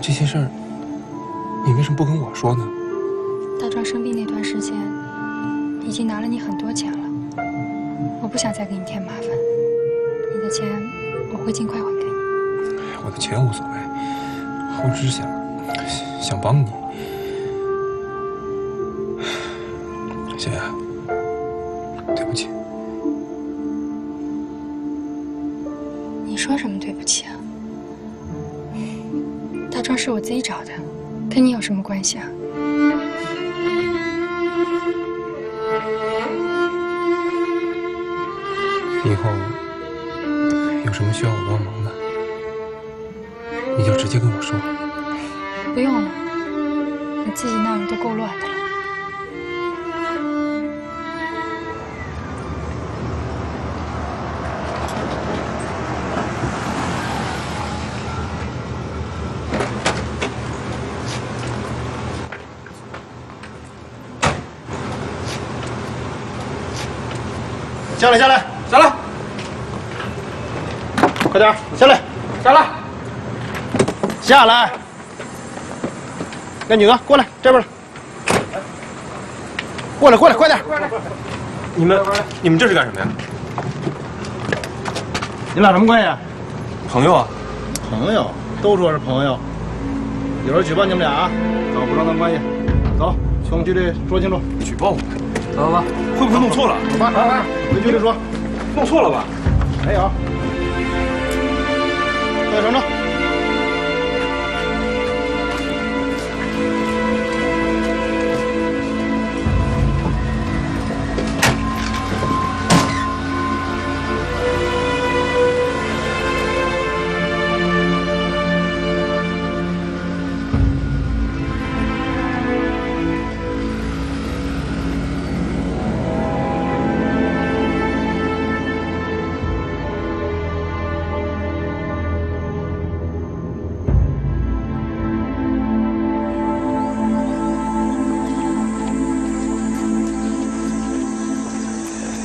这些事儿，你为什么不跟我说呢？大壮生病那段时间，已经拿了你很多钱了，我不想再给你添麻烦。你的钱我会尽快还给你。我的钱无所谓，我只是想想帮你。小雅，己找的，跟你有什么关系啊？以后有什么需要我帮忙的，你就直接跟我说。不用了，你自己那儿都够乱的了。来，下来，下来，快点下来，下来，下来。那女的过来这边来，过来，过来，快点！你们你们这是干什么呀？你俩什么关系？朋友啊。朋友，都说是朋友。有人举报你们俩啊，搞不正当关系。走，去我们局里说清楚。举报我们？走吧，会不会弄错了？走吧，来来，回局里说。弄错了吧？没有。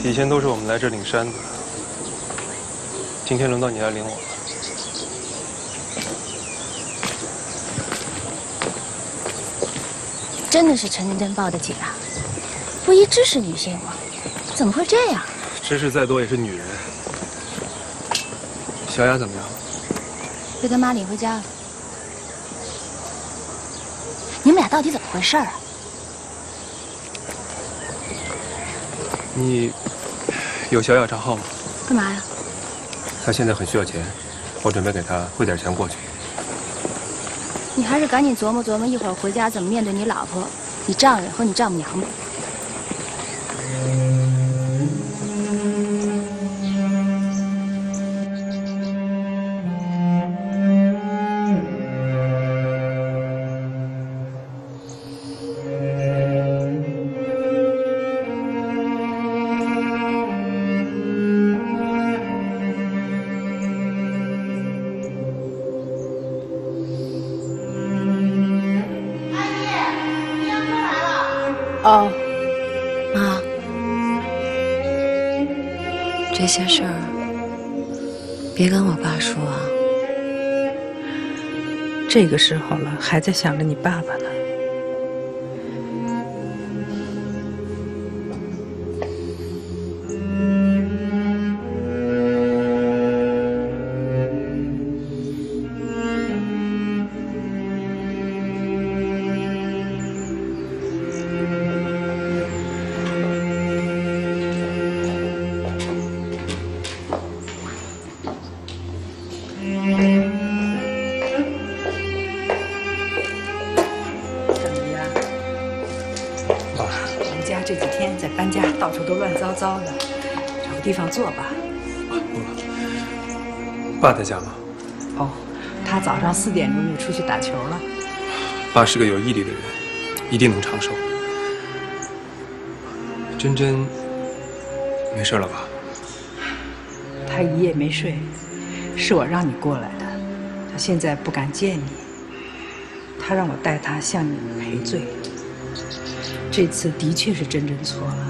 以前都是我们来这领山的，今天轮到你来领我了。真的是陈真真报的警啊！不一支是女性吗？怎么会这样？知识再多也是女人。小雅怎么样？被他妈领回家了。你们俩到底怎么回事啊？你有小雅账号吗？干嘛呀？她现在很需要钱，我准备给她汇点钱过去。你还是赶紧琢磨琢磨，一会儿回家怎么面对你老婆、你丈人和你丈母娘吧。些事儿别跟我爸说啊。这个时候了，还在想着你爸爸呢。四点钟就出去打球了。爸是个有毅力的人，一定能长寿。真真没事了吧？他一夜没睡，是我让你过来的。他现在不敢见你，他让我代他向你赔罪。这次的确是真真错了。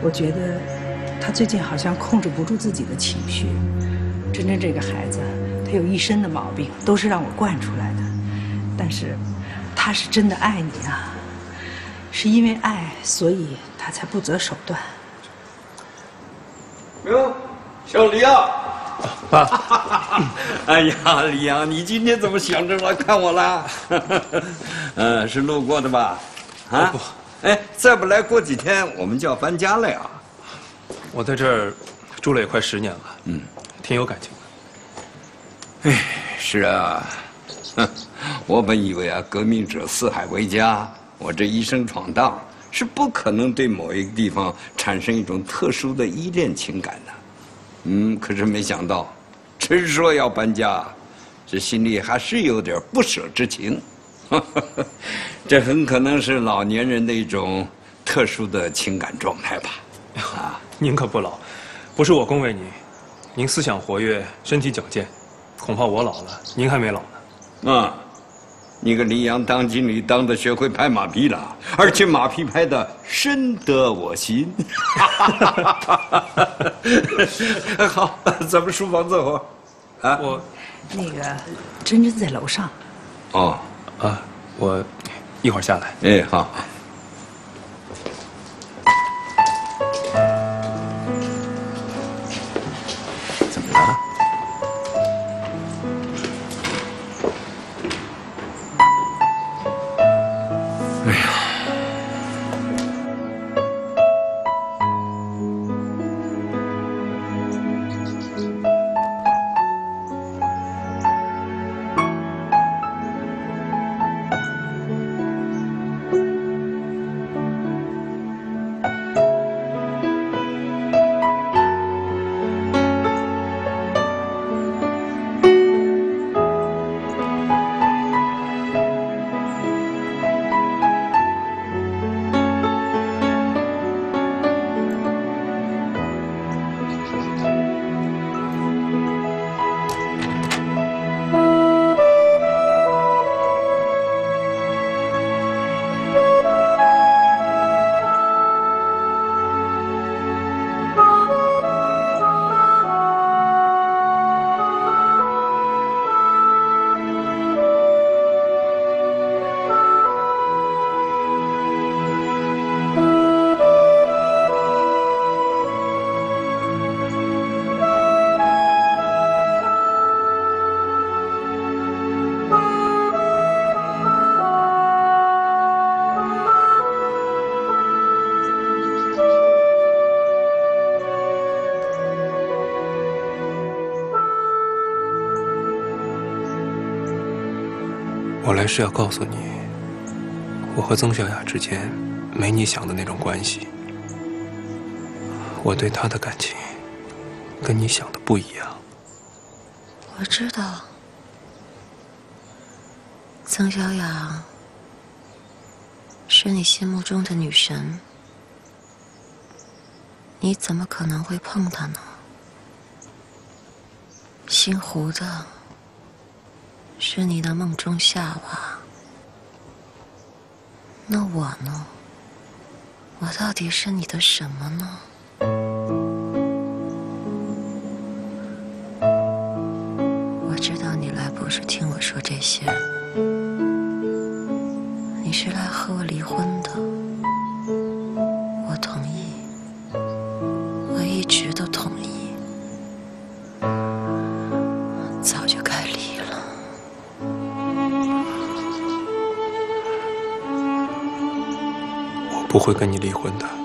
我觉得他最近好像控制不住自己的情绪。真真这个孩子，他有一身的毛病，都是让我惯出来的。但是，他是真的爱你啊，是因为爱，所以他才不择手段。哟，小李啊！爸，哎呀，李阳，你今天怎么想着来看我啦？嗯，是路过的吧？啊，不哎，再不来，过几天我们就要搬家了呀。我在这儿住了也快十年了，嗯，挺有感情的。哎，是啊，哼，我本以为啊，革命者四海为家，我这一生闯荡是不可能对某一个地方产生一种特殊的依恋情感的。嗯，可是没想到。真说要搬家，这心里还是有点不舍之情。这很可能是老年人的一种特殊的情感状态吧。啊，您可不老，不是我恭维您，您思想活跃，身体矫健，恐怕我老了，您还没老呢。啊，你跟林阳当经理当的学会拍马屁了，而且马屁拍的深得我心。好，咱们书房坐会儿。啊，我那个珍珍在楼上。哦，啊，我一会儿下来。哎，好。我来是要告诉你，我和曾小雅之间没你想的那种关系。我对她的感情跟你想的不一样。我知道，曾小雅是你心目中的女神，你怎么可能会碰她呢？姓胡的。是你的梦中夏娃，那我呢？我到底是你的什么呢？会跟你离婚的。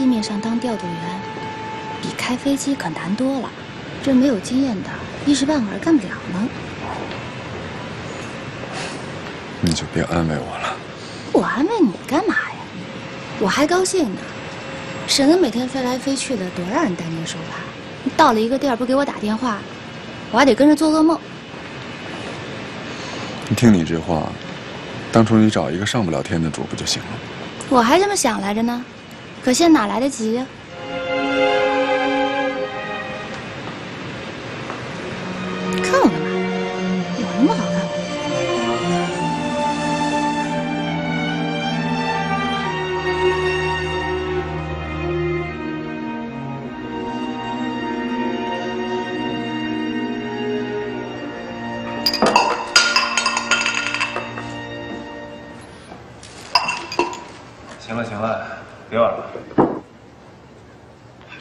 地面上当调度员，比开飞机可难多了。这没有经验的，一时半会儿干不了呢。你就别安慰我了。我安慰你干嘛呀？我还高兴呢，省得每天飞来飞去的，多让人担惊受怕。到了一个地儿不给我打电话，我还得跟着做噩梦。你听你这话，当初你找一个上不了天的主不就行了？我还这么想来着呢，可现哪来得及？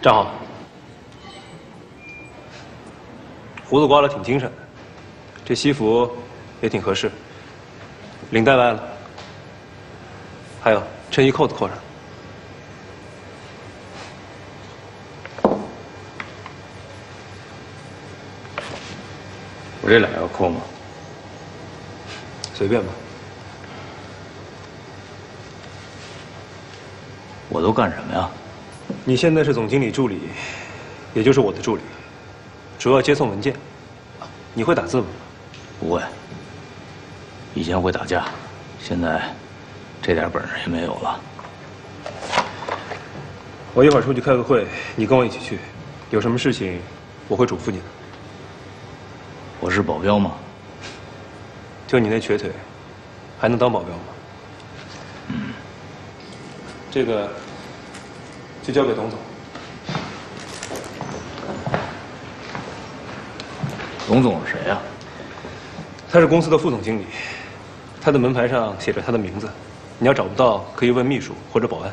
站好，胡子刮了挺精神的，这西服也挺合适，领带歪了，还有衬衣扣子扣上。我这俩要扣吗？随便吧。我都干什么呀？你现在是总经理助理，也就是我的助理，主要接送文件。你会打字吗？不会。以前会打架，现在这点本事也没有了。我一会儿出去开个会，你跟我一起去。有什么事情，我会嘱咐你的。我是保镖吗？就你那瘸腿，还能当保镖吗？嗯。这个。就交给董总。董总是谁呀？他是公司的副总经理，他的门牌上写着他的名字。你要找不到，可以问秘书或者保安。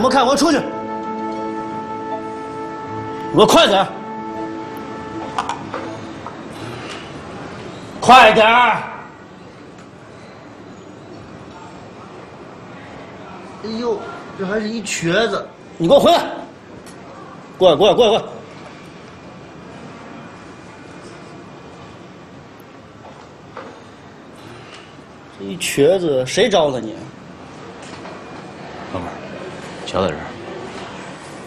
什么看？我要出去！我快点！快点儿！哎呦，这还是一瘸子！你给我回来！过来，过来，过来，过来！这一瘸子，谁招的你？瞧在这儿，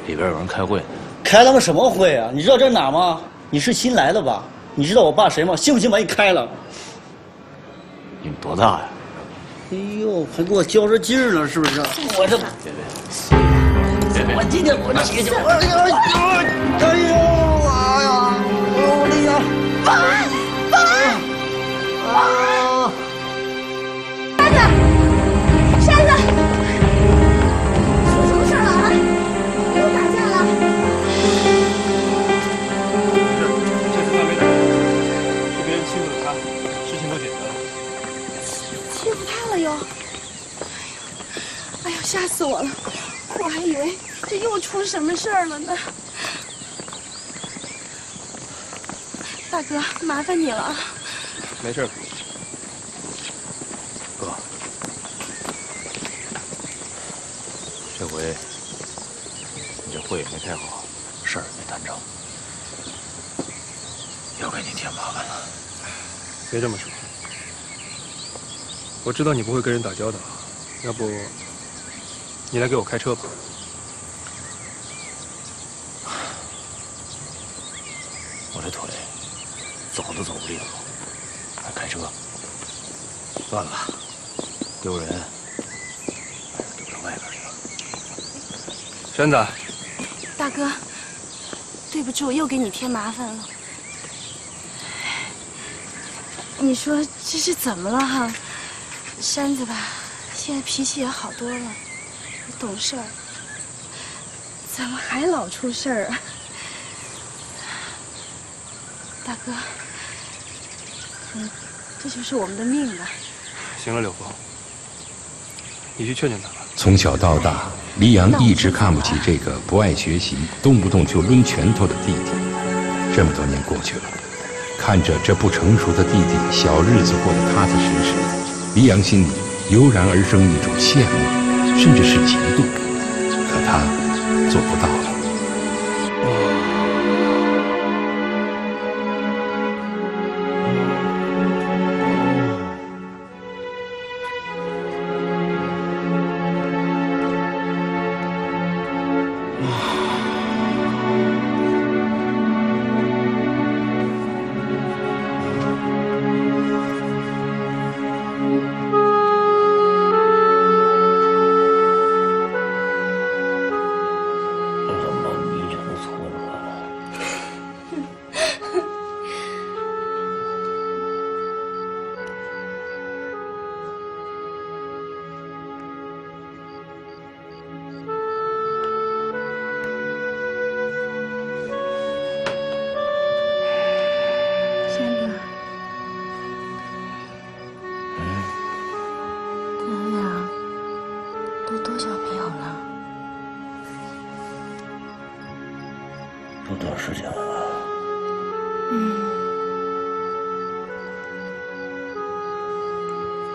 里边有人开会。开他妈什么会啊？你知道这是哪吗？你是新来的吧？你知道我爸谁吗？信不信把你开了？你们多大呀？哎呦，还给我较着劲儿呢，是不是？我这别别！我今天我起去！哎呦哎呦哎呦哎呀！我的呀！爸爸！吓死我了！我还以为这又出什么事儿了呢。大哥，麻烦你了。没事。哥，这回你这会也没开好，事儿也没谈成，又给你添麻烦了。别这么说，我知道你不会跟人打交道，要不你来给我开车吧。我这腿走都走不利索，还开车，算了吧，丢人，丢到外边去了。山子，大哥，对不住，又给你添麻烦了。你说这是怎么了哈？山子吧，现在脾气也好多了，懂事儿，怎么还老出事儿啊？大哥，嗯，这就是我们的命吧。行了，柳峰，你去劝劝他吧。从小到大，黎阳一直看不起这个不爱学习、动不动就抡拳头的弟弟。这么多年过去了，看着这不成熟的弟弟小日子过得踏踏实实，黎阳心里油然而生一种羡慕，甚至是嫉妒。可他做不到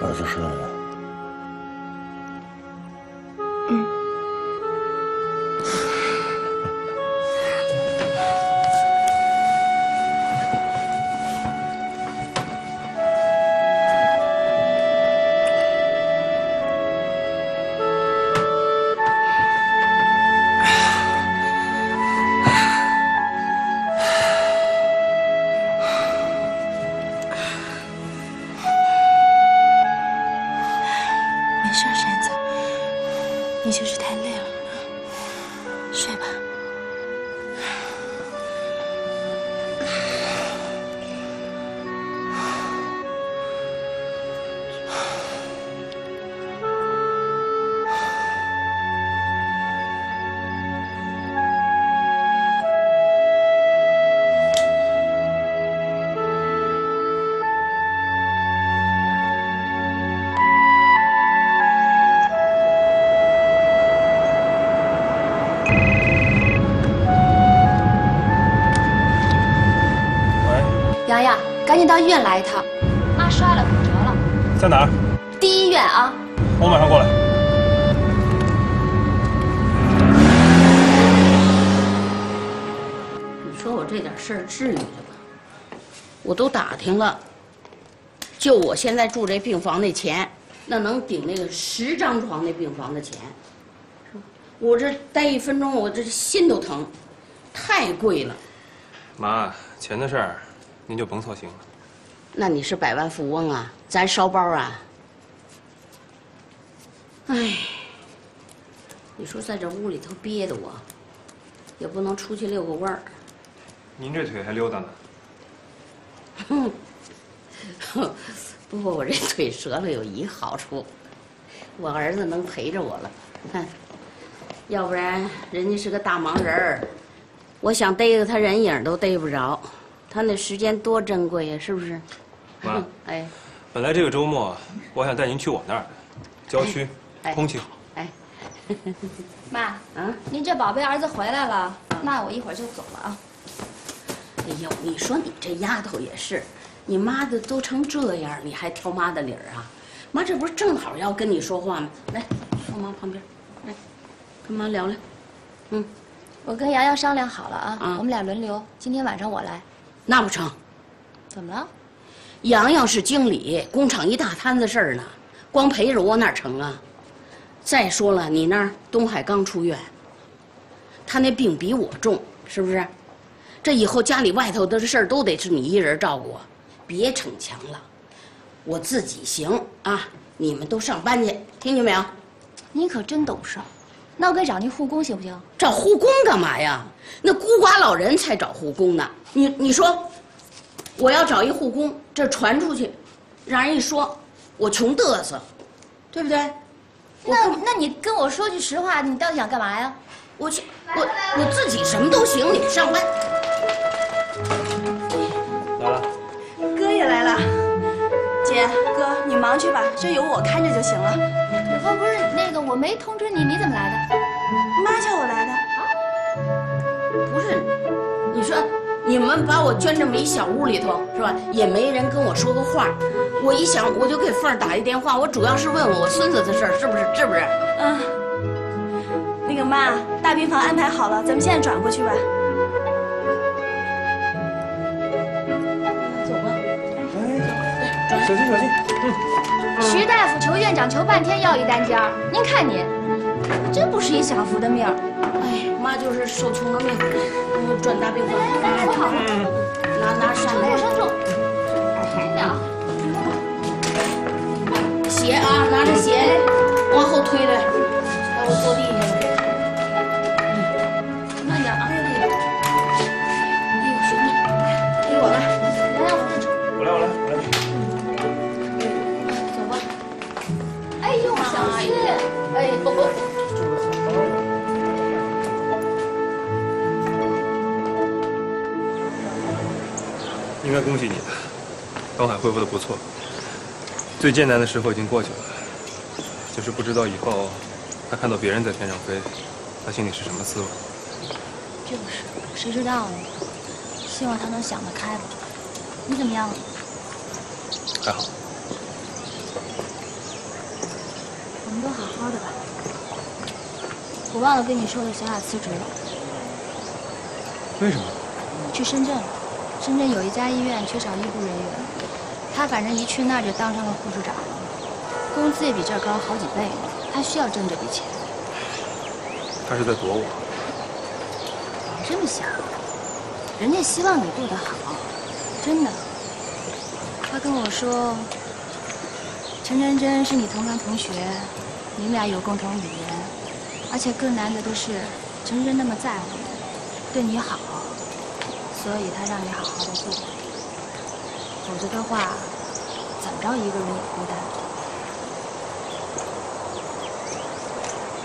儿子是。医院来一趟，妈摔了，骨折了。在哪儿？第一医院啊。我马上过来。你说我这点事儿至于吗？我都打听了，就我现在住这病房那钱，那能顶那个十张床那病房的钱。我这待一分钟，我这心都疼，太贵了。妈，钱的事儿，您就甭操心了。那你是百万富翁啊，咱烧包啊？哎，你说在这屋里头憋得我，也不能出去遛个弯儿。您这腿还溜达呢。哼，不过我这腿折了有一好处，我儿子能陪着我了。哼，要不然人家是个大忙人儿，我想逮着他人影都逮不着。他那时间多珍贵呀，是不是？妈，哎，本来这个周末我想带您去我那儿的，郊区，哎空气好。哎，妈，啊，您这宝贝儿子回来了，那我一会儿就走了啊。哎呦，你说你这丫头也是，你妈的都成这样，你还挑妈的理儿啊？妈这不是正好要跟你说话吗？来，坐妈旁边，来，跟妈聊聊。嗯，我跟洋洋商量好了啊，啊我们俩轮流，今天晚上我来。那不成，怎么了？洋洋是经理，工厂一大摊子事儿呢，光陪着我哪成啊？再说了，你那儿东海刚出院，他那病比我重，是不是？这以后家里外头的事儿都得是你一人照顾，别逞强了，我自己行啊！你们都上班去，听见没有？你可真懂事儿，那我该找您护工行不行？找护工干嘛呀？那孤寡老人才找护工呢。你你说，我要找一护工，这传出去，让人一说，我穷嘚瑟，对不对？那那你跟我说句实话，你到底想干嘛呀？我去，我我自己什么都行，你上班。来了，哥也来了，姐哥你忙去吧，这有我看着就行了。不不是那个，我没通知你，你怎么来的？妈叫我来的。啊不是，你说你们把我圈这么一小屋里头是吧？也没人跟我说个话。我一想，我就给凤儿打一电话，我主要是问问我孙子的事儿，是不是？是不是？嗯，那个妈，大病房安排好了，咱们现在转过去吧。走吧。哎小心小心。嗯徐大夫求院长求半天要一单间，您看您，真不是一享福的命儿。哎，妈就是受穷的命，嗯转大病房。来来来，好了，拿拿扇子，上住，轻点啊。鞋啊，拿着鞋往后推推，把我坐地下了。慢点啊。哎呦，行了，给我吧。洋洋扶着车，我来我来我来。走吧。哎呦，小心！哎呦，该恭喜你的，高海恢复的不错，最艰难的时候已经过去了，就是不知道以后他看到别人在天上飞，他心里是什么滋味。就是，谁知道呢？希望他能想得开吧。你怎么样了？还好，我们都好好的吧。我忘了跟你说了，小雅辞职了，为什么？去深圳了。深圳有一家医院缺少医护人员，他反正一去那儿就当上了护士长了，工资也比这儿高好几倍呢。她需要挣这笔钱，他是在躲我。别这么想，人家希望你过得好，真的。他跟我说，陈真真是你同班同学，你们俩有共同语言，而且更难得的是，陈真真那么在乎你，对你好，所以他让你好好的过。否则的话，怎么着一个人也孤单。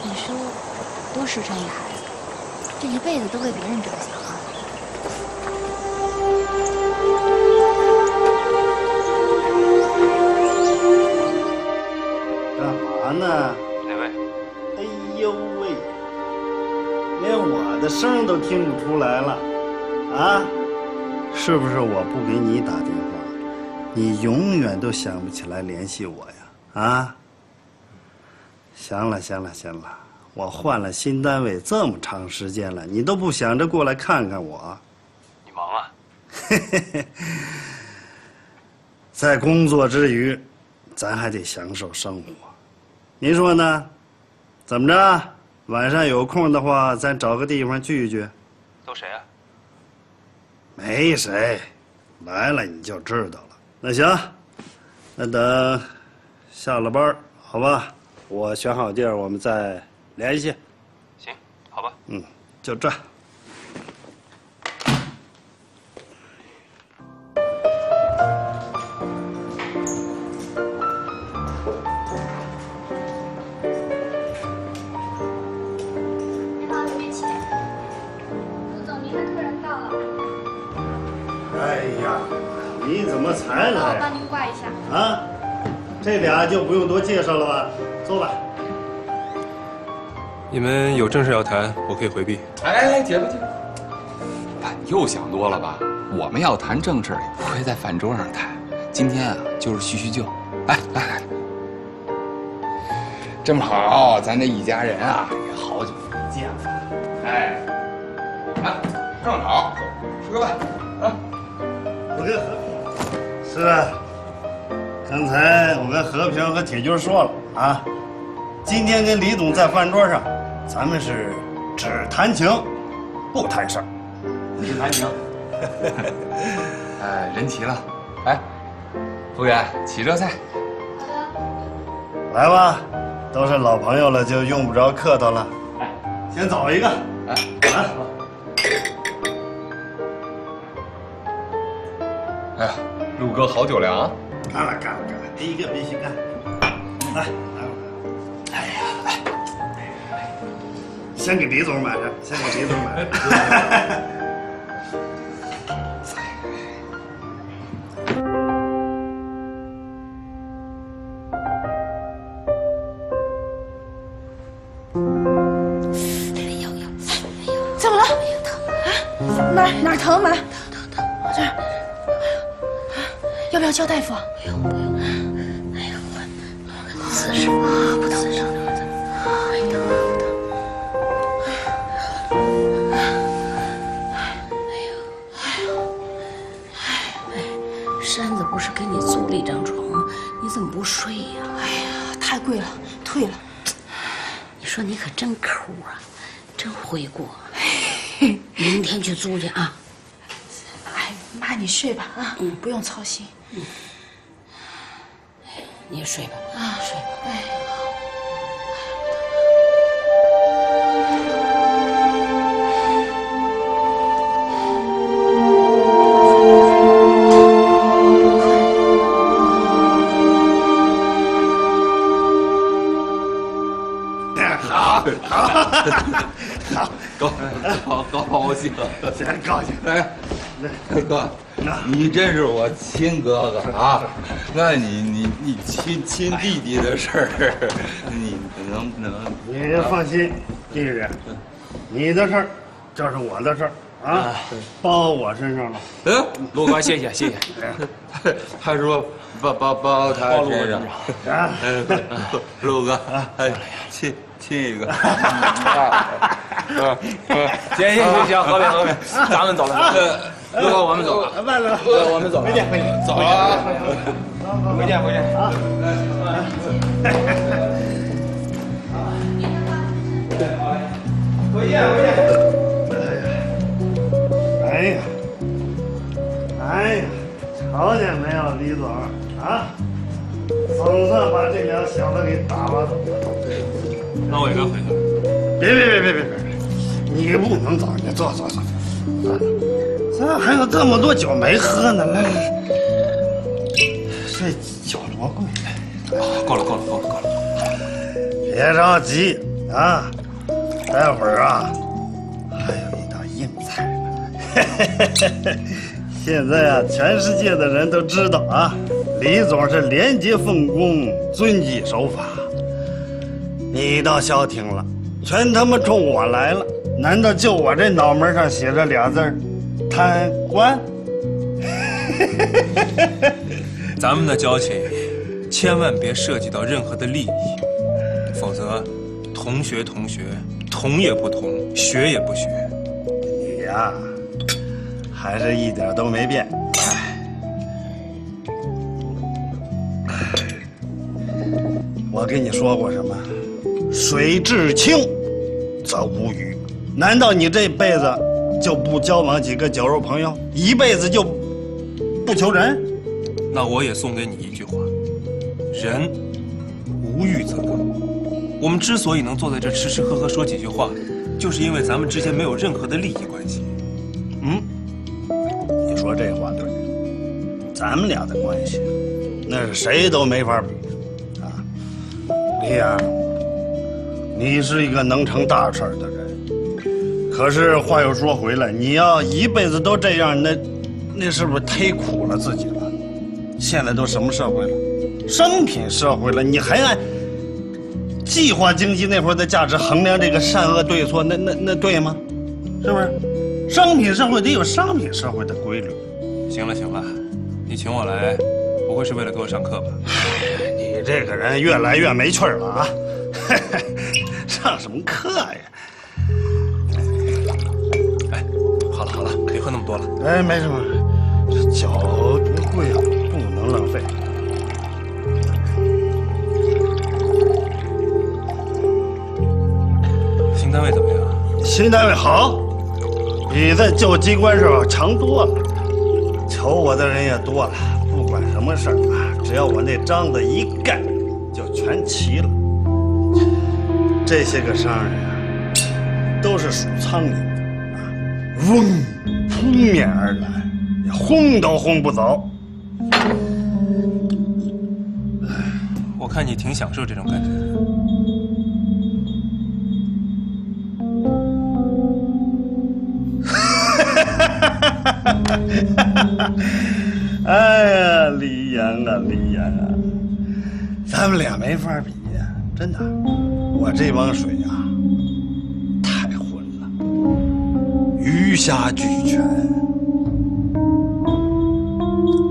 你说，多实诚一孩子，这一辈子都为别人着想啊。干嘛呢？哪位？哎呦喂，连我的声都听不出来了，啊？是不是我不给你打电话，你永远都想不起来联系我呀？啊？行了行了行了，我换了新单位这么长时间了，你都不想着过来看看我？你忙啊？在工作之余，咱还得享受生活。您说呢？怎么着？晚上有空的话，咱找个地方聚一聚。都谁啊？没谁，来了你就知道了。那行，那等下了班，好吧？我选好地儿，我们再联系。行，好吧。嗯，就这。就不用多介绍了吧？坐吧。你们有正事要谈，我可以回避。哎，姐夫姐夫，爸又想多了吧？我们要谈正事，也不会在饭桌上谈。今天啊，就是叙叙旧。来来来，正好咱这一家人啊，也好久没见了。哎，啊，正好，吃个饭。啊，我跟和平是啊，刚才我跟和平和铁军说了啊，今天跟李总在饭桌上，咱们是只谈情，不谈事儿。只谈情。哎，人齐了，哎，服务员，起热菜。来吧，都是老朋友了，就用不着客套了。哎，先走一个。哎，来。哎呀，陆哥好酒量啊！干了，干了，干了，第一个必须干。来，来。哎呀，来，先给李总买的，先给李总买的。大夫？不用不用。哎呀，我姿势啊，不疼不疼。哎呀，不疼。山子不是给你租了一张床吗？你怎么不睡呀？哎呀，太贵了，退了。你说你可真抠啊，真会过。明天去租去啊！哎，妈，你睡吧啊，不用操心。你也睡吧啊，睡吧。哎，好，好，好，高高高高兴，真高兴。哎，哥，你真是我亲哥哥啊！那你你你亲亲弟弟的事儿，你能不能？你放心，弟弟，你的事儿就是我的事儿啊，包我身上了。嗯，陆哥，谢谢谢谢。他说包包包他身上。啊，陆哥，哎，亲亲一个。行行行行，和平和平，咱们走了。陆哥，我们走了。慢了，我们走了。回见回见，走啊！回见回见啊！回见回见。哎呀，哎呀，瞧见没有，李总啊，总算把这俩小子给打发走了。那我也该回去了。别别别别别别，你不能走，你坐坐坐。咱还有这么多酒没喝呢，来来来，这酒多贵。够了够了够了够了。别着急啊，待会儿啊，还有一道硬菜呢。现在啊，全世界的人都知道啊，李总是廉洁奉公、遵纪守法。你倒消停了，全他妈冲我来了。难道就我这脑门上写着俩字儿“贪官”？咱们的交情，千万别涉及到任何的利益，否则，同学同学，同也不同，学也不学。你呀，还是一点都没变。我跟你说过什么？水至清，则无鱼。难道你这辈子就不交往几个酒肉朋友，一辈子就不求人？那我也送给你一句话：人无欲则刚。我们之所以能坐在这吃吃喝喝说几句话，就是因为咱们之间没有任何的利益关系。嗯，你说这话对。咱们俩的关系，那是谁都没法比啊！李阳，你是一个能成大事的人，可是话又说回来，你要一辈子都这样，那那是不是忒苦了自己了？现在都什么社会了？商品社会了，你还按计划经济那会儿的价值衡量这个善恶对错，那那那对吗？是不是？商品社会得有商品社会的规律。行了行了，你请我来，不会是为了给我上课吧？你这个人越来越没趣了啊！上什么课呀？多了。哎，没什么，这酒贵啊，不能浪费。新单位怎么样？新单位好，比在旧机关时候强多了，求我的人也多了。不管什么事儿啊，只要我那章子一盖，就全齐了。这些个商人啊，都是属苍蝇的，啊，嗡，扑面而来，你轰都轰不走。哎我看你挺享受这种感觉的。哎呀，李岩啊，李岩啊，咱们俩没法比呀，真的。我这帮水鱼虾俱全。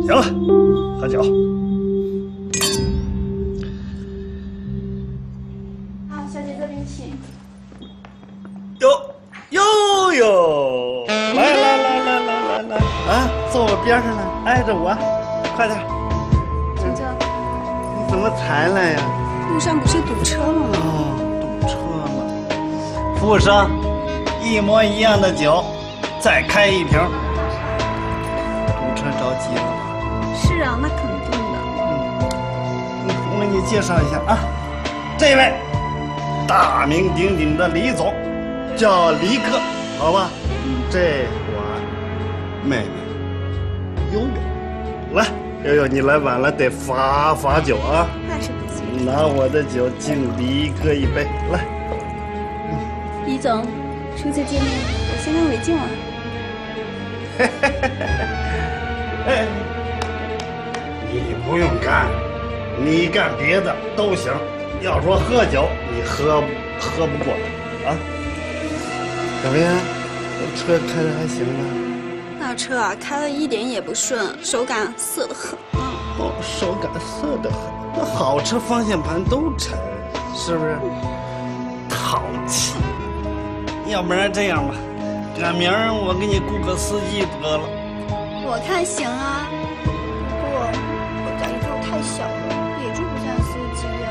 行了，喝酒。啊，小姐这边请。哟哟哟！来来来来来来来，啊，坐我边上来，挨着我，快点。江江，你怎么才来呀？路上不是堵车了吗？哦，堵车了。服务生，一模一样的酒，再开一瓶。堵车着急了吧。是啊，那肯定的。嗯我给你介绍一下啊，这位大名鼎鼎的李总，叫李哥，好吧？这我妹妹悠悠，来，悠悠你来晚了，得罚罚酒啊。那是不行。拿我的酒敬李哥一杯，来。李总，初次见面，我先干为敬啊。哎，你不用干，你干别的都行。要说喝酒，你喝喝不过啊？怎么样？车开的还行吧？那车啊，开的一点也不顺，手感涩得很啊。哦，手感涩得很。那好车方向盘都沉，是不是？淘气。要不然这样吧，赶明儿我给你雇个司机得了。我看行啊，不过我家里头太小了，也住不下司机呀、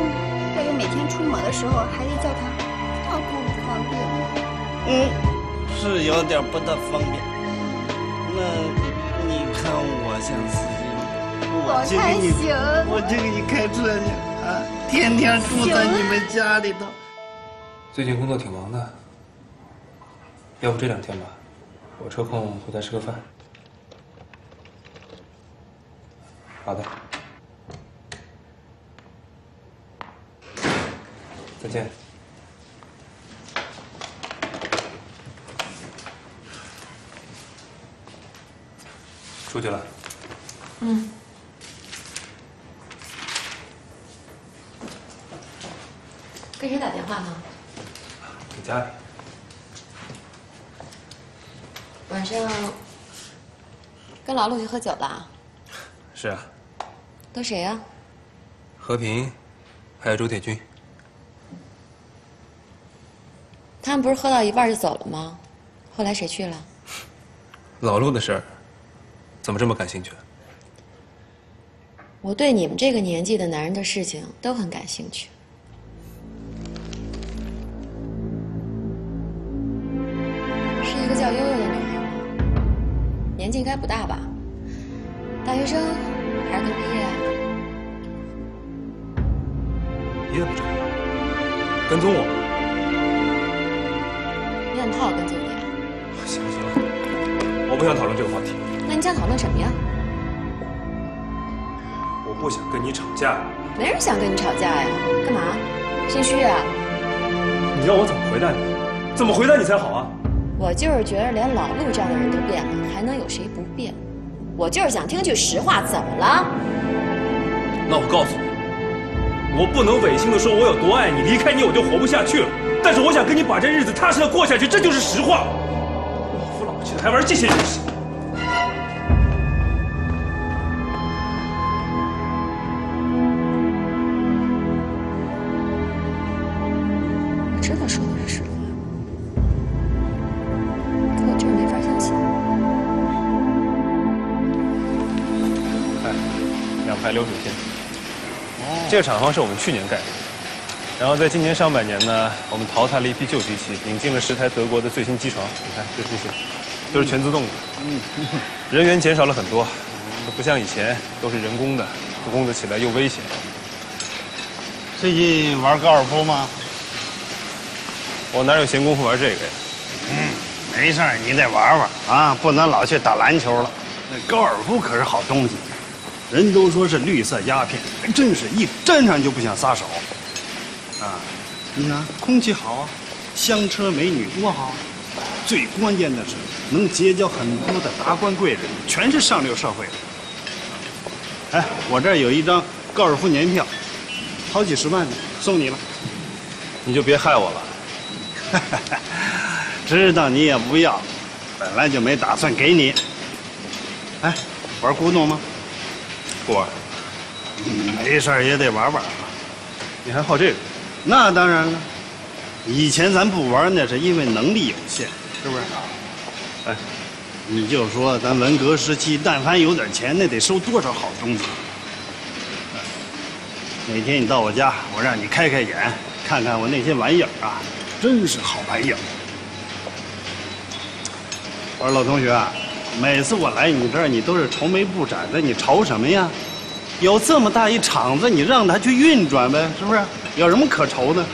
嗯，要有每天出门的时候还得叫他，那多不方便。嗯，是有点不大方便。那你看我像司机吗？我看行，我就给你开车去啊，天天住在你们家里头。最近工作挺忙的，要不这两天吧，我抽空回家吃个饭。好的，再见。出去了。嗯。跟谁打电话呢？给家里。晚上跟老陆去喝酒了？是啊，都谁呀、和平，还有周铁军。他们不是喝到一半就走了吗？后来谁去了？老陆的事儿，怎么这么感兴趣？我对你们这个年纪的男人的事情都很感兴趣。该不大吧？大学生还是刚毕业啊？你怎么知道？跟踪我？你怎么怕我跟踪你啊？行了行了，我不想讨论这个话题。那你想讨论什么呀？我不想跟你吵架。没人想跟你吵架呀，干嘛？心虚啊？你要我怎么回答你？怎么回答你才好啊？我就是觉得连老陆这样的人都变了，还能有谁不变？我就是想听句实话，怎么了？那我告诉你，我不能违心的说我有多爱你，离开你我就活不下去了。但是我想跟你把这日子踏实的过下去，这就是实话。老夫老妻的还玩这些游戏？这个厂房是我们去年盖的，然后在今年上半年呢，我们淘汰了一批旧机器，引进了十台德国的最新机床。你看，这机器都是全自动的，嗯，人员减少了很多，不像以前都是人工的，做工作起来又危险。最近玩高尔夫吗？我哪有闲工夫玩这个呀？嗯，没事儿，你得玩玩啊，不能老去打篮球了。那高尔夫可是好东西，人都说是绿色鸦片，还真是一沾上就不想撒手。啊，你看空气好啊，香车美女多好，最关键的是能结交很多的达官贵人，全是上流社会的。哎，我这儿有一张高尔夫年票，好几十万呢，送你了。你就别害我了。知道你也不要，本来就没打算给你。哎，玩古董吗？不玩。没事儿也得玩玩啊。你还好这个？那当然了。以前咱不玩，那是因为能力有限，是不是？哎，你就说咱文革时期，但凡有点钱，那得收多少好东西。哪天你到我家，我让你开开眼，看看我那些玩意儿啊，真是好玩意儿。我说老同学，每次我来你这儿，你都是愁眉不展的，你愁什么呀？有这么大一厂子，你让它去运转呗，是不是？有什么可愁的？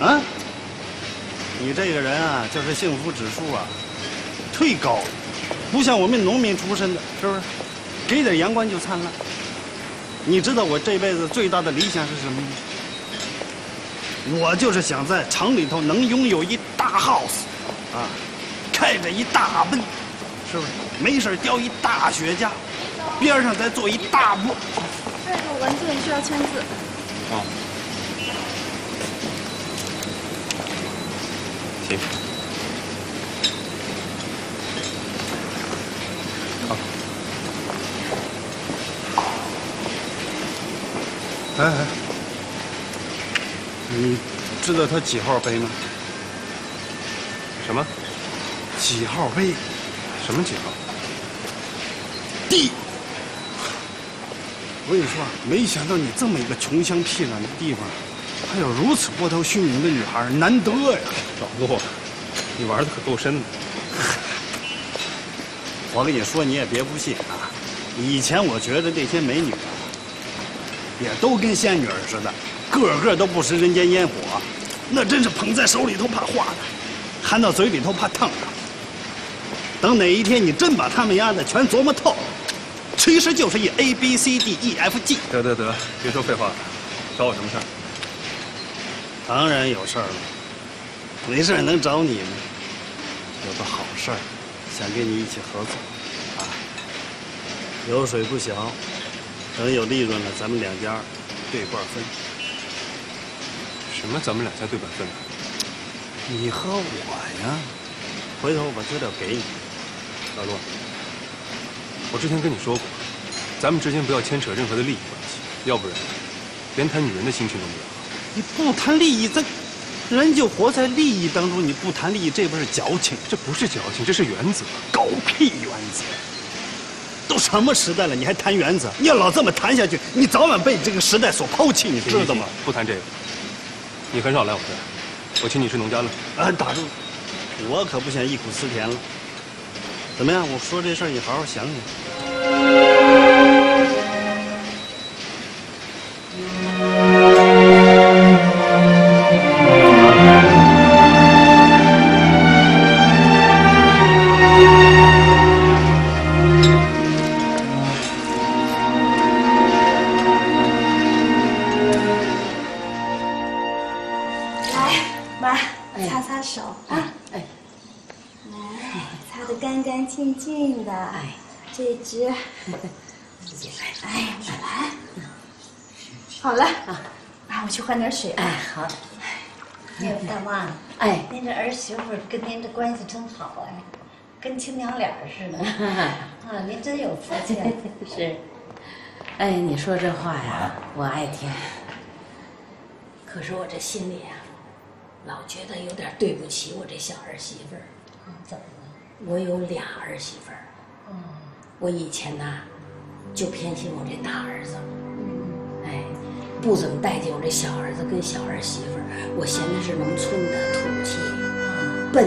啊？你这个人啊，就是幸福指数啊，忒高，不像我们农民出身的，是不是？给点阳光就灿烂。你知道我这辈子最大的理想是什么吗？我就是想在城里头能拥有一大 house，啊，开着一大奔，是不是？没事雕一大雪茄，边上再做一大步。这个文件需要签字。哦。行。好。哎哎，你知道他几号杯吗？什么？几号杯？什么情况？地。我跟你说，没想到你这么一个穷乡僻壤的地方，还有如此波涛汹涌的女孩，难得呀！老陆，你玩的可够深的。我跟你说，你也别不信啊。以前我觉得这些美女啊，也都跟仙女似的，个个都不食人间烟火，那真是捧在手里头怕化的，含到嘴里头怕烫的。等哪一天你真把他们丫的全琢磨透了，其实就是一 A B C D E F G。得得得，别说废话了，找我什么事儿？当然有事儿了，没事儿能找你吗？有个好事儿，想跟你一起合作，啊，油水不小，等有利润了，咱们两家对半分。什么？咱们两家对半分？你和我呀，回头我把资料给你。老陆，我之前跟你说过，咱们之间不要牵扯任何的利益关系，要不然连谈女人的心情都没有。你不谈利益，咱人就活在利益当中。你不谈利益，这不是矫情？这不是矫情，这是原则。狗屁原则！都什么时代了，你还谈原则？你要老这么谈下去，你早晚被这个时代所抛弃，你知道吗？不谈这个。你很少来我这儿，我请你吃农家乐。啊，打住！我可不想忆苦思甜了。怎么样？我说这事儿，你好好想想。媳妇跟您这关系真好哎，跟亲娘俩似的。啊，您真有福气。是。哎，你说这话呀，我爱听。可是我这心里啊，老觉得有点对不起我这小儿媳妇儿。怎么了？我有俩儿媳妇儿。哦。我以前呐，就偏心我这大儿子。嗯哎，不怎么待见我这小儿子跟小儿媳妇儿。我嫌他是农村的土气、笨。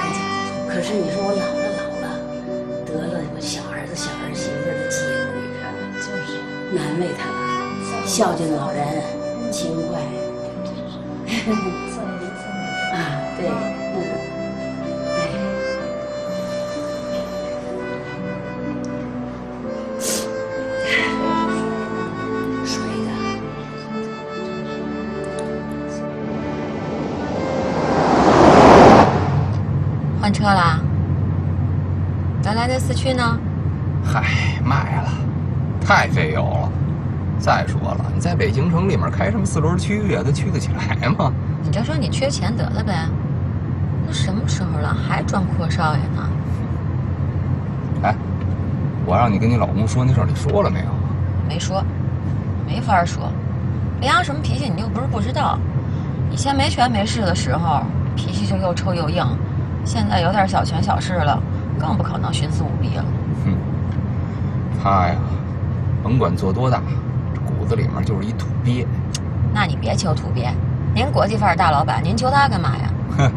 哎，可是你说我老了老了，得了我小儿子、小儿媳妇儿的结果，就是难为他了。孝敬老人，勤快。啊，对，你在北京城里面开什么四轮驱呀？他驱得起来吗？你就说你缺钱得了呗。那什么时候了，还装阔少爷呢？哎，我让你跟你老公说那事儿，你说了没有？没说，没法说。林阳什么脾气，你又不是不知道。以前没权没势的时候，脾气就又臭又硬；现在有点小权小势了，更不可能徇私舞弊了。哼，他呀，甭管做多大，子里面就是一土鳖。那你别求土鳖，您国际范儿大老板，您求他干嘛呀？哼，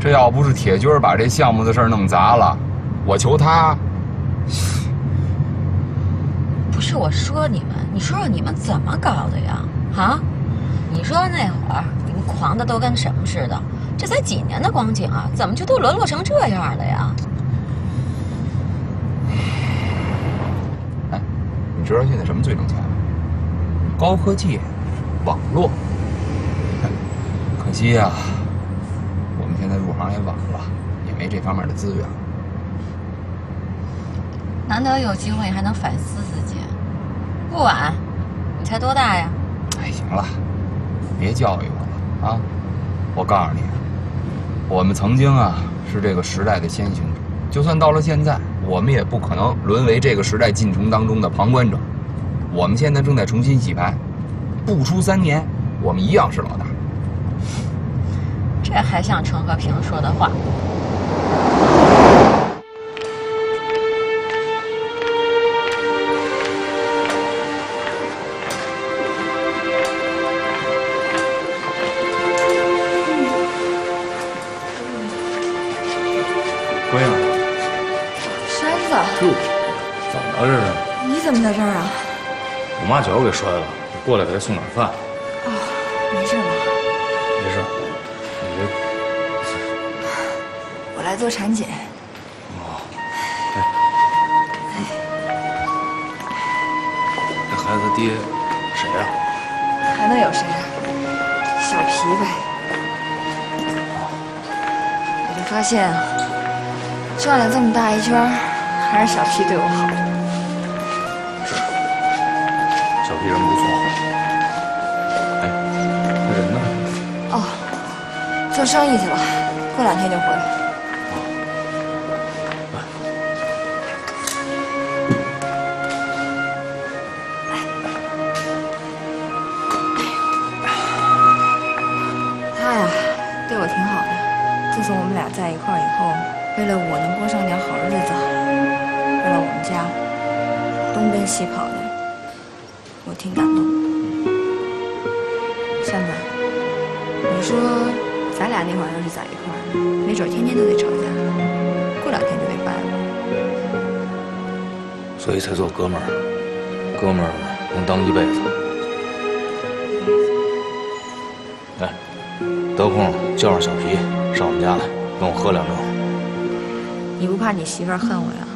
这要不是铁军把这项目的事儿弄砸了，我求他。不是我说你们，你说说你们怎么搞的呀？啊？你说那会儿你们狂的都跟什么似的，这才几年的光景啊，怎么就都沦落成这样了呀？哎，你知道现在什么最挣钱吗？高科技，网络。可惜呀、我们现在入行也晚了，也没这方面的资源。难得有机会还能反思自己，不晚。你才多大呀？哎，行了，别教育我了啊！我告诉你，我们曾经啊是这个时代的先行者，就算到了现在，我们也不可能沦为这个时代进程当中的旁观者。我们现在正在重新洗牌，不出三年，我们一样是老大。这还像陈和平说的话？脚给摔了，你过来给他送点饭。哦，没事吧？没事，你我来做产检。哦，哎这孩子爹谁呀、还能有谁啊？小皮呗。我就发现啊，转了这么大一圈，还是小皮对我好。生意去了，过两天就回来。媳妇儿恨我呀？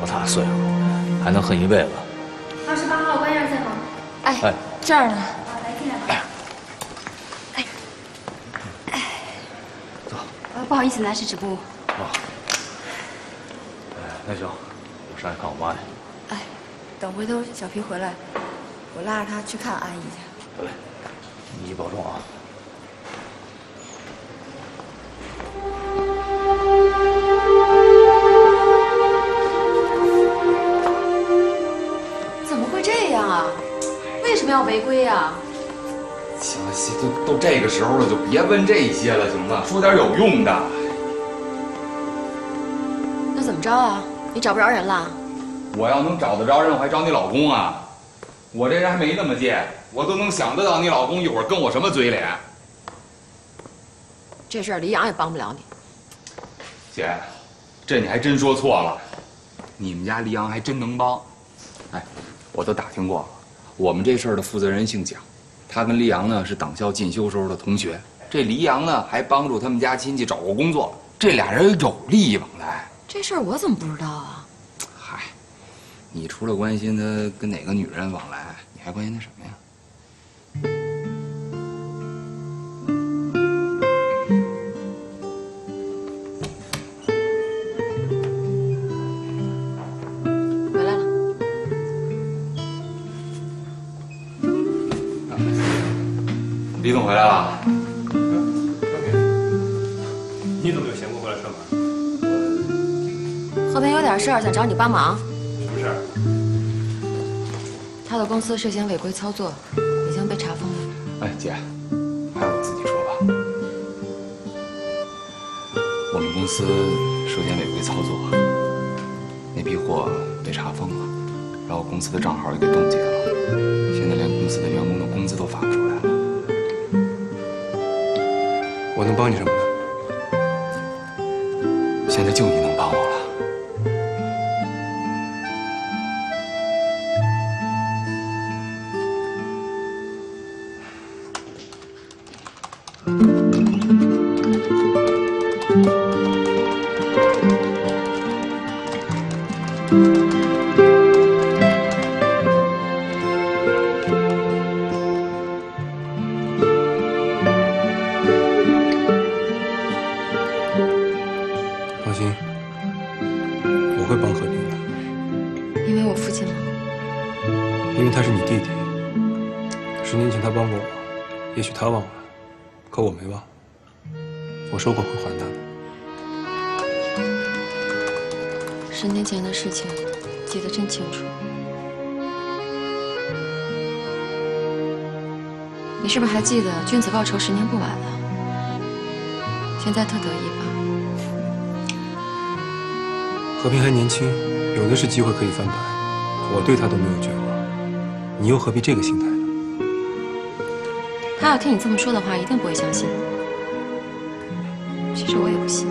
多大岁数，还能恨一辈子？二十八号关燕在吗？哎，哎，这儿呢。来进来吧。呃，不好意思，来迟止步。哎，那行，我上去看我妈去。哎，等回头小皮回来，我拉着他去看阿姨去。什么要违规呀？行了行，都都这个时候了，就别问这些了，行吗？说点有用的。那怎么着啊？你找不着人了？我要能找得着人，我还找你老公啊？我这人还没那么贱，我都能想得到你老公一会儿跟我什么嘴脸。这事儿李阳也帮不了你。姐，这你还真说错了，你们家李阳还真能帮。哎，我都打听过了，我们这事儿的负责人姓蒋，他跟黎阳呢是党校进修时候的同学。这黎阳呢还帮助他们家亲戚找过工作，这俩人有利益往来。这事儿我怎么不知道啊？嗨，你除了关心他跟哪个女人往来，你还关心他什么呀？回来了。你怎么有闲工夫来上班？和平有点事儿想找你帮忙。什么事儿？他的公司涉嫌违规操作，已经被查封了。哎，姐，还是我自己说吧。我们公司涉嫌违规操作，那批货被查封了，然后公司的账号也给冻结了，现在连公司的员工的工资都发不出来了。帮你什么呢？现在就你能十年前他帮过我，也许他忘了，可我没忘。我说过会还他的。十年前的事情记得真清楚。你是不是还记得“君子报仇，十年不晚”了？现在特得意吧？和平还年轻，有的是机会可以翻盘。我对他都没有绝望，你又何必这个心态呢？他要听你这么说的话，一定不会相信。其实我也不信。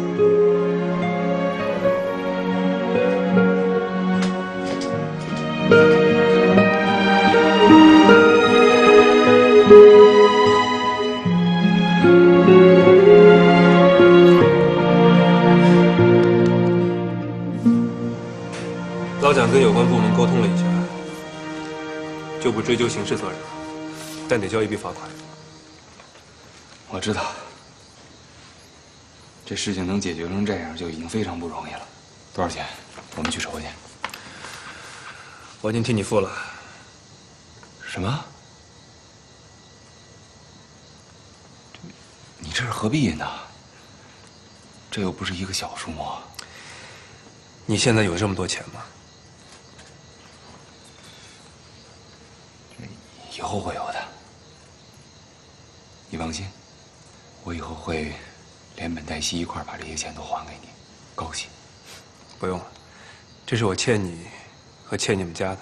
老蒋跟有关部门沟通了一下，就不追究刑事责任了，但得交一笔罚款。我知道，这事情能解决成这样就已经非常不容易了。多少钱？我们去筹去。我已经替你付了。什么？你这是何必呢？这又不是一个小数目。你现在有这么多钱吗？以后会有的。你放心，我以后会连本带息一块把这些钱都还给你，高兴。不用了，这是我欠你和欠你们家的。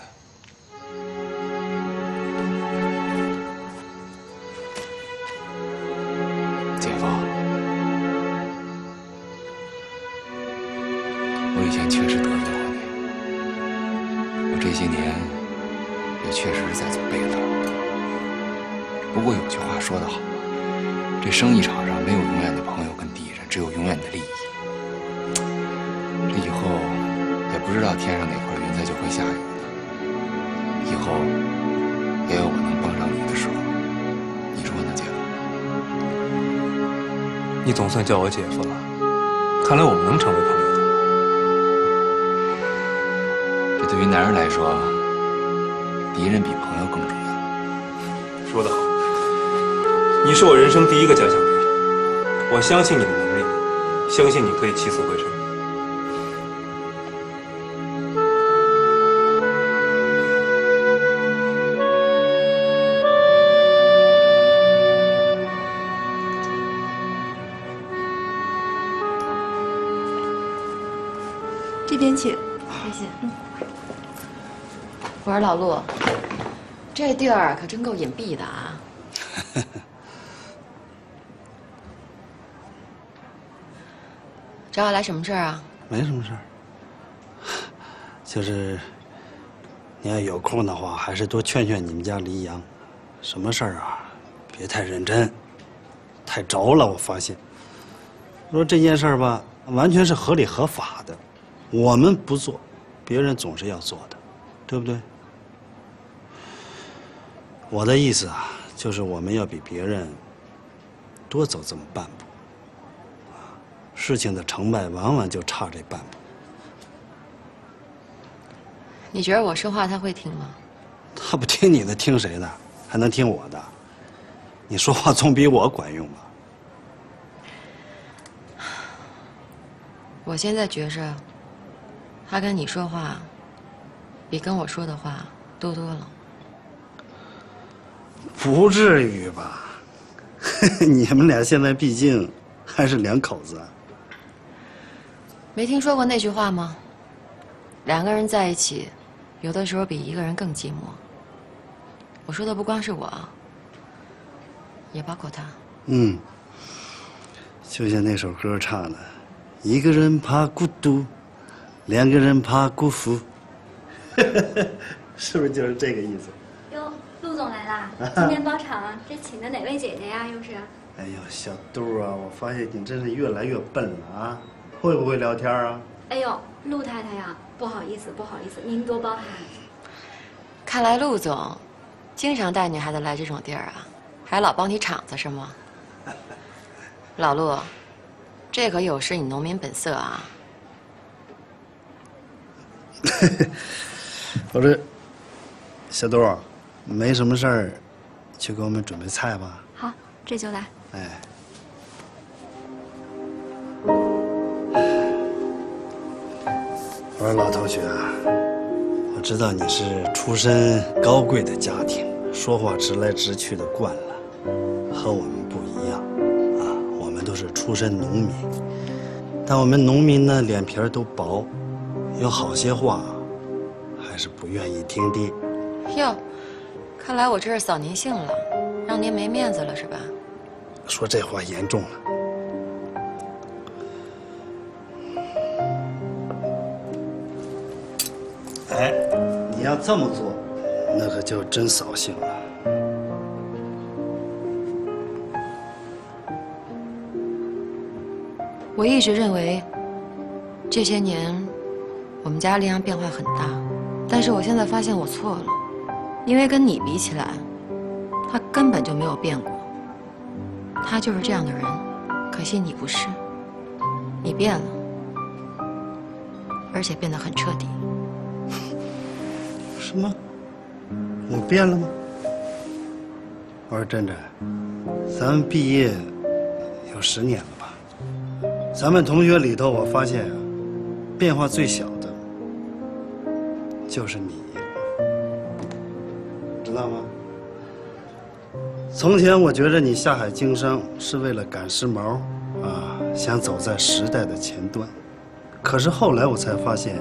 生意场上没有永远的朋友跟敌人，只有永远的利益。这以后也不知道天上哪块云彩就会下雨呢，以后也有我能帮上你的时候，你说呢，姐夫？你总算叫我姐夫了，看来我们能成为朋友的。这对于男人来说，敌人比朋友更重要。说得好。你是我人生第一个假想敌，我相信你的能力，相信你可以起死回生。这边请。谢谢。嗯我说老陆，这地儿可真够隐蔽的啊。找我来什么事儿啊？没什么事儿，就是你要有空的话，还是多劝劝你们家黎阳。什么事儿啊，别太认真，太着了。我发现，说这件事儿吧，完全是合理合法的，我们不做，别人总是要做的，对不对？我的意思啊，就是我们要比别人多走这么半步。事情的成败往往就差这半步。你觉得我说话他会听吗？他不听你的，听谁的？还能听我的？你说话总比我管用吧？我现在觉着，他跟你说话，比跟我说的话多多了。不至于吧？你们俩现在毕竟还是两口子。没听说过那句话吗？两个人在一起，有的时候比一个人更寂寞。我说的不光是我，也包括他。嗯，就像那首歌唱的：“一个人怕孤独，两个人怕辜负。”是不是就是这个意思？哟，陆总来啦！今天包场，这请的哪位姐姐呀？又是？哎呦，小杜啊，我发现你真是越来越笨了啊！会不会聊天啊？哎呦，陆太太呀，不好意思，不好意思，您多包涵。看来陆总经常带女孩子来这种地儿啊，还老包你场子是吗？老陆，这可有失你农民本色啊！我说，小杜，没什么事儿，去给我们准备菜吧。好，这就来。哎。我说老同学啊，我知道你是出身高贵的家庭，说话直来直去的惯了，和我们不一样啊。我们都是出身农民，但我们农民呢脸皮都薄，有好些话还是不愿意听的。哟，看来我这是扫您兴了，让您没面子了是吧？说这话严重了。要这么做，那可就真扫兴了。我一直认为，这些年我们家林阳变化很大，但是我现在发现我错了，因为跟你比起来，他根本就没有变过。他就是这样的人，可惜你不是，你变了，而且变得很彻底。什么？我变了吗？我说珍珍，咱们毕业有十年了吧？咱们同学里头，我发现啊，变化最小的就是你，知道吗？从前我觉着你下海经商是为了赶时髦，啊，想走在时代的前端。可是后来我才发现，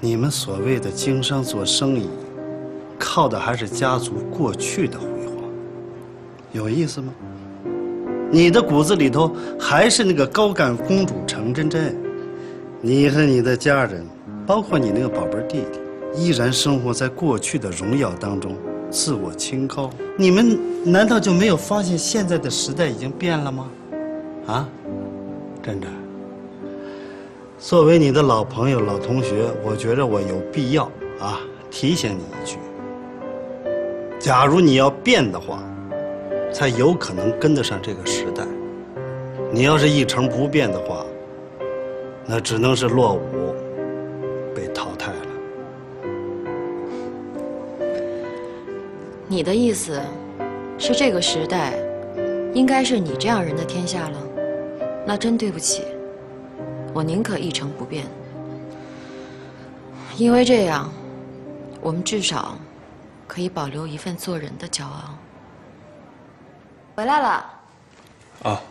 你们所谓的经商做生意，靠的还是家族过去的辉煌。有意思吗？你的骨子里头还是那个高干公主程真真，你和你的家人，包括你那个宝贝弟弟，依然生活在过去的荣耀当中。自我清高，你们难道就没有发现现在的时代已经变了吗？啊，真的，作为你的老朋友、老同学，我觉着我有必要啊提醒你一句：假如你要变的话，才有可能跟得上这个时代。你要是一成不变的话，那只能是落伍，被淘汰了。你的意思是这个时代，应该是你这样人的天下了。那真对不起，我宁可一成不变，因为这样，我们至少可以保留一份做人的骄傲。回来了。啊。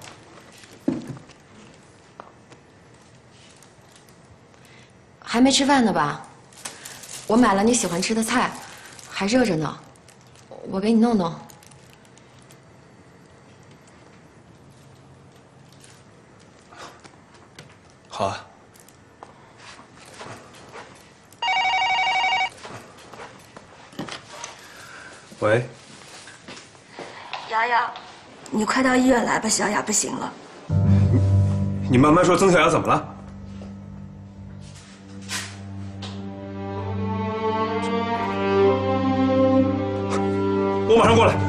还没吃饭呢吧？我买了你喜欢吃的菜，还热着呢，我给你弄弄。好啊。喂，瑶瑶，你快到医院来吧，小雅不行了。你慢慢说，曾小雅怎么了？我马上过来。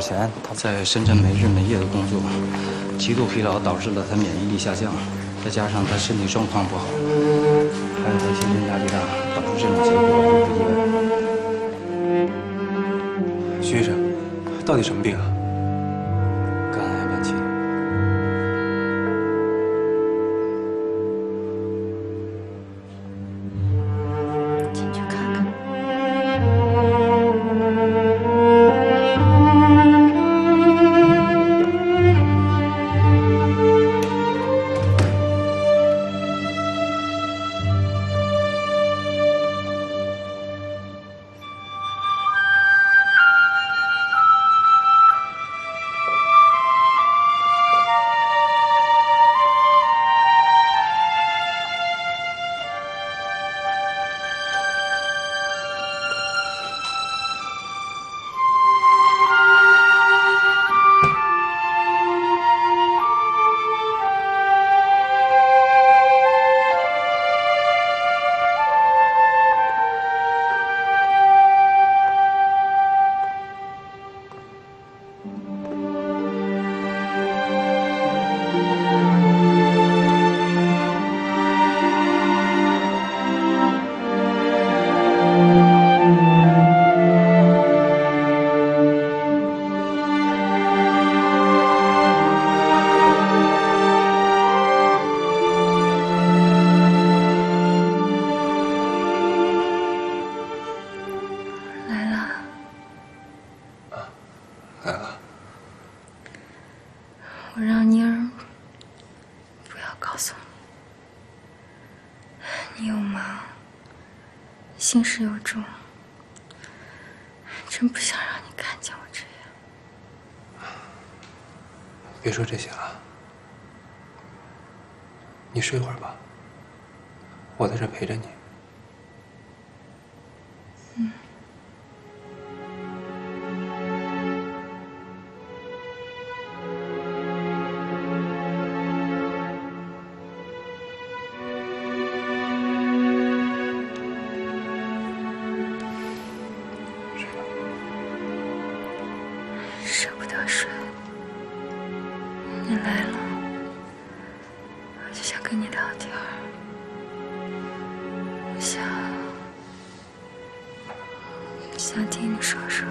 点钱，他在深圳没日没夜的工作，极度疲劳导致了他免疫力下降，再加上他身体状况不好，还有他精神压力大，导致这种结果并不意外。徐医生，到底什么病啊？想想听你说说。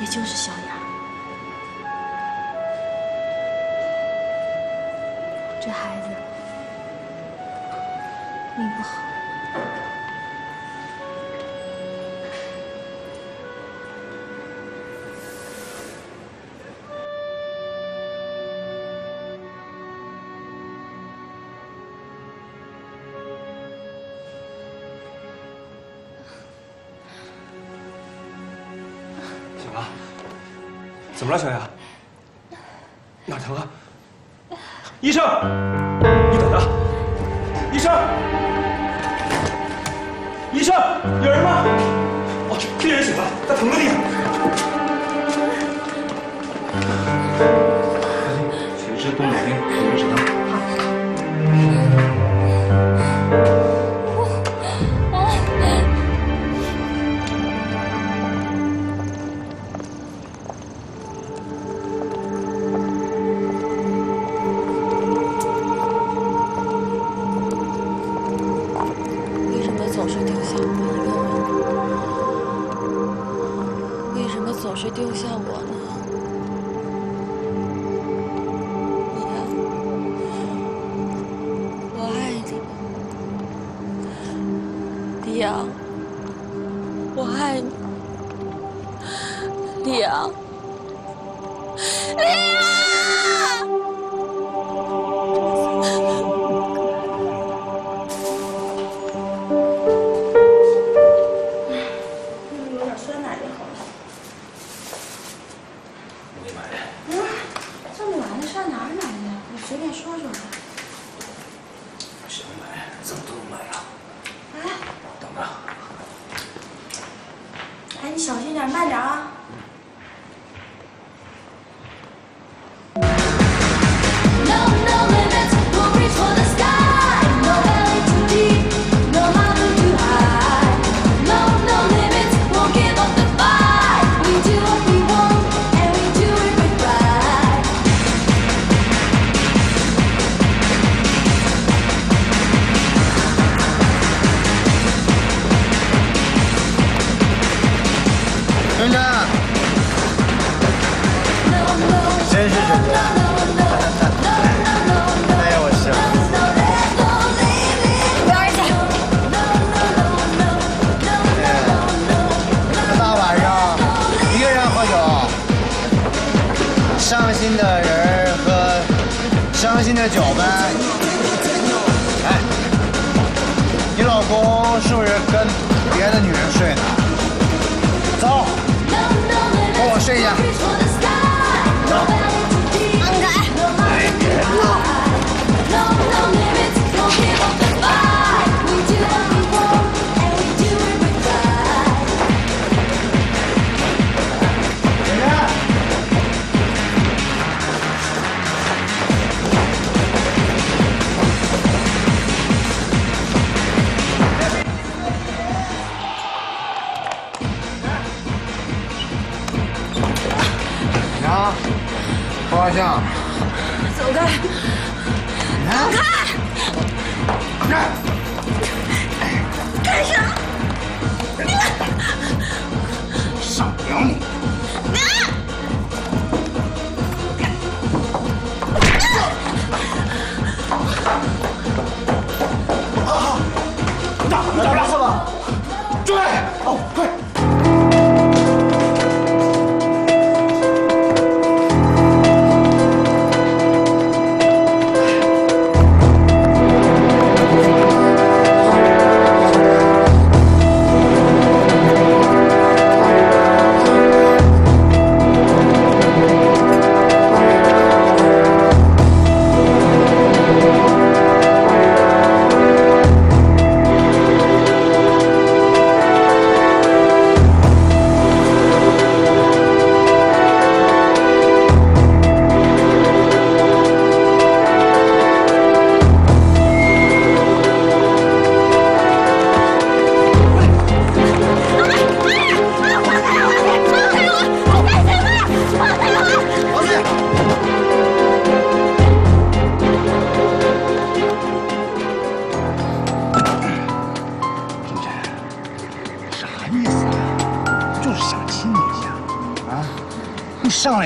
也就是小雅。这孩子命不好。怎么了，小雅？哪疼啊？医生，你等着。医生，医生，有人吗？哦，病人醒了，他疼着呢。全身动脉冰，有人。好。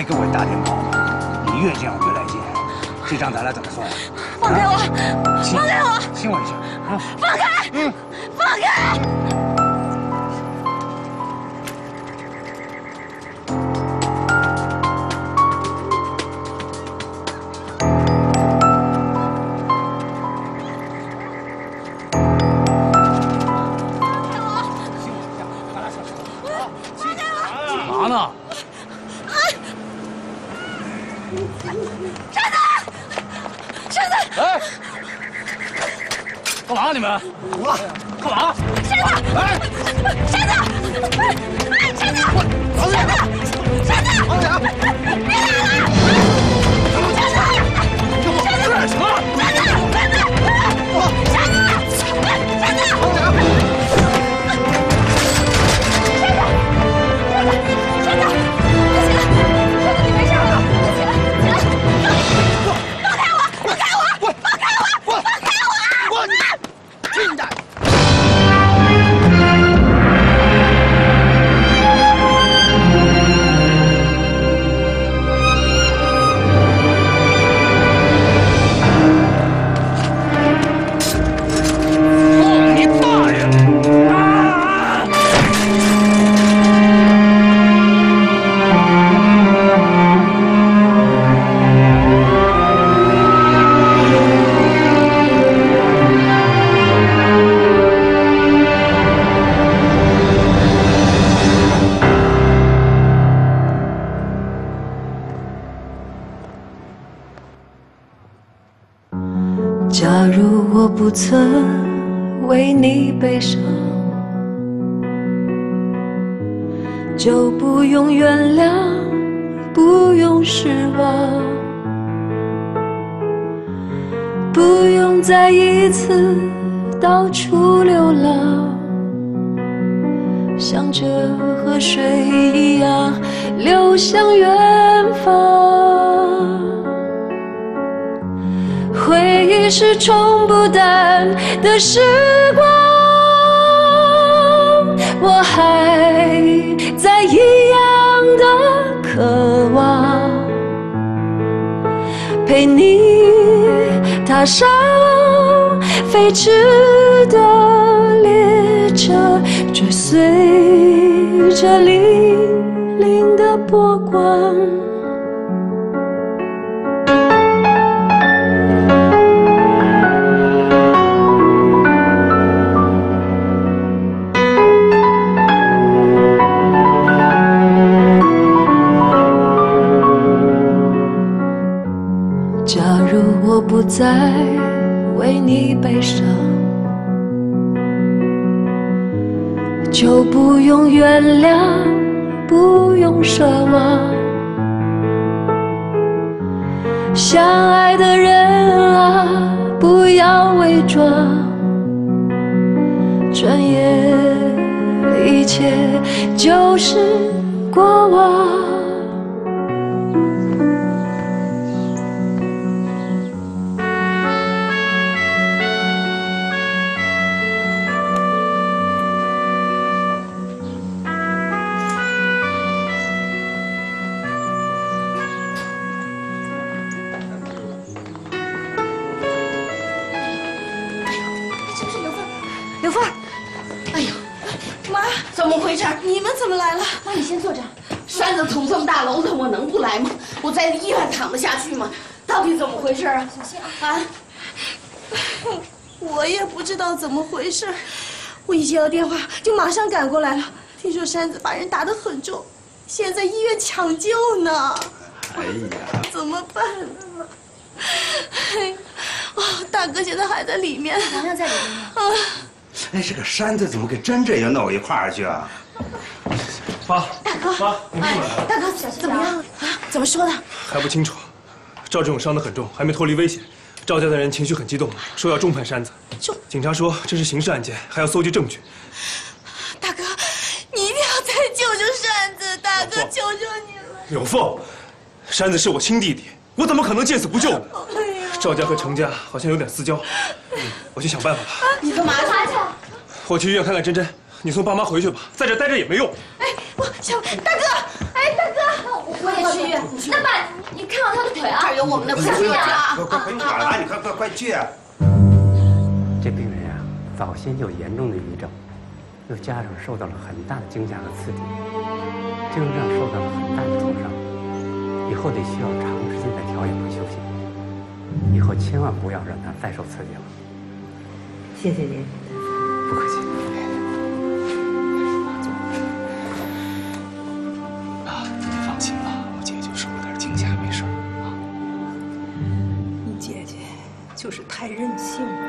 上来给我打电报嘛！你越这样我越来劲，这账咱俩怎么算？放开我！放开我！亲我一下啊！为你悲伤，就不用原谅，不用失望，不用再一次到处流浪，像这河水一样流向远方。回忆是冲不淡的时光，我还在一样的渴望，陪你踏上飞驰的列车，追随着粼粼的波光。再为你悲伤，就不用原谅，不用奢望。相爱的人啊，不要伪装，转眼一切就是过往。道怎么回事，我一接到电话就马上赶过来了。听说山子把人打得很重，现在医院抢救呢。哎呀，怎么办呢？哎，哦，大哥现在还在里面。娘娘在里面呢。啊，哎，这个山子怎么跟真这要闹一块儿去啊？妈，大哥，妈，你们进来了。大哥怎么样啊？怎么说的？还不清楚。赵志勇伤得很重，还没脱离危险。赵家的人情绪很激动，说要重判山子。重？警察说这是刑事案件，还要搜集证据。大哥，你一定要再救救山子，大哥，求求你了。柳凤，山子是我亲弟弟，我怎么可能见死不救呢？赵家和程家好像有点私交，我去想办法吧。你干嘛去？我去医院看看珍珍，你送爸妈回去吧，在这待着也没用。哎，我小大哥，哎，大哥，快快去医院！那爸，你看好他的腿啊！这儿有我们的快去啊！快快快，你哪儿了？你快快快去！这病人啊，早先就有严重的抑郁症，又加上受到了很大的惊吓和刺激，精神上受到了很大的创伤，以后得需要长时间的调养和休息。以后千万不要让他再受刺激了。谢谢您，不客气。啊，你放心吧，太任性了，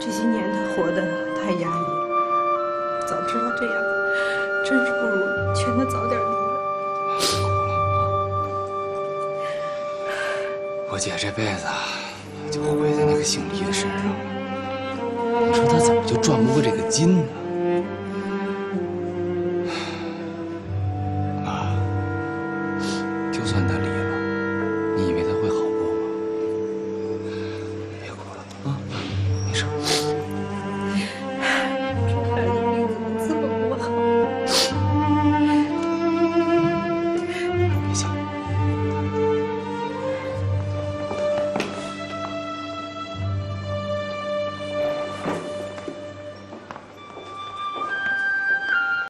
这些年她活得太压抑。早知道这样，真是不如劝她早点离了。我姐这辈子，就毁在那个姓李的身上了。你说她怎么就赚不过这个金呢？